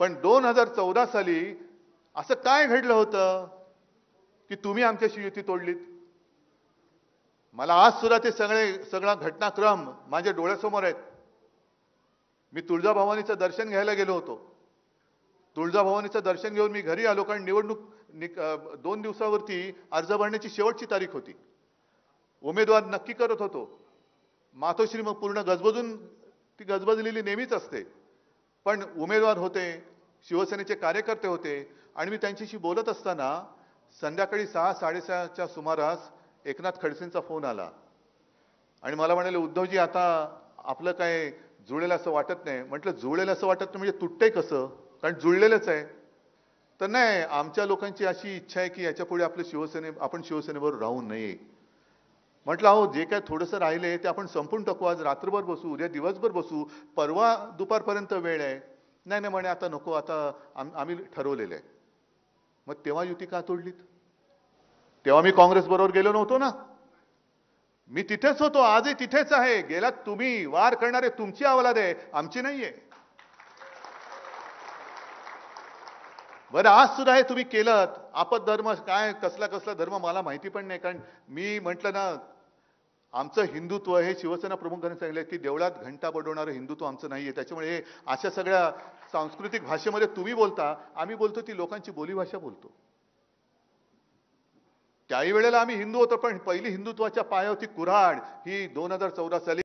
पण दोन हजार चौदा साली असं काय घडलं होतं की तुम्ही आमच्याशी युती तोडलीत? मला आज सुद्धा ते सगळे सगळा घटनाक्रम माझ्या डोळ्यासमोर आहेत. मी तुळजाभवानीचं दर्शन घ्यायला गेलो होतो. तुळजाभवानीचं दर्शन घेऊन मी घरी आलो कारण निवडणूक निक- दोन दिवसावरती अर्ज भरण्याची शेवटची तारीख होती. उमेदवार नक्की करत होतो. मातोश्री मग पूर्ण गजबजून ती गजबजलेली नेहमीच असते. पण उमेदवार होते शिवसेनेचे कार्यकर्ते होते आणि मी त्यांच्याशी बोलत असताना संध्याकाळी सहा साडेसहाच्या सुमारास एकनाथ खडसेंचा फोन आला. आणि मला म्हणाले उद्धवजी आता आपलं काय जुळेल असं वाटत नाही. म्हटलं जुळेल असं वाटत नाही म्हणजे तुटतंय कसं? कारण जुळलेलंच आहे. तर नाही आमच्या लोकांची अशी इच्छा आहे की याच्यापुढे आपलं शिवसेने आपण शिवसेनेबरोबर राहू नये. म्हटलं अहो जे काय थोडंसं राहिले ते आपण संपून टाकू आज रात्रभर बसू उद्या दिवसभर बसू परवा दुपारपर्यंत वेळ आहे. नाही नाही म्हणे आता नको आता आम- आम्ही ठरवलेलं आहे. मग तेव्हा युती का तोडलीत? तेव्हा मी काँग्रेस बरोबर गेलो नव्हतो ना? मी तिथेच होतो आजही तिथेच आहे. गेलात तुम्ही वार करणारे तुमची अवलाद आहे आमची नाहीये बरं आज सुद्धा हे तुम्ही केलं आपत धर्म काय कसला कसला धर्म मला माहिती पण नाही. कारण मी म्हटलं ना आमचं हिंदुत्व हे शिवसेना प्रमुखांनी सांगितलं की देवळात घंटा बडवणारं हिंदुत्व आमचं नाहीये. त्याच्यामुळे हे अशा सगळ्या सांस्कृतिक भाषेमध्ये तुम्ही बोलता आम्ही बोलतो ती लोकांची बोलीभाषा बोलतो. त्याही वेळेला आम्ही हिंदू होतो पण पहिली हिंदुत्वाच्या पायावरती कुऱ्हाड ही दोन हजार चौदा साली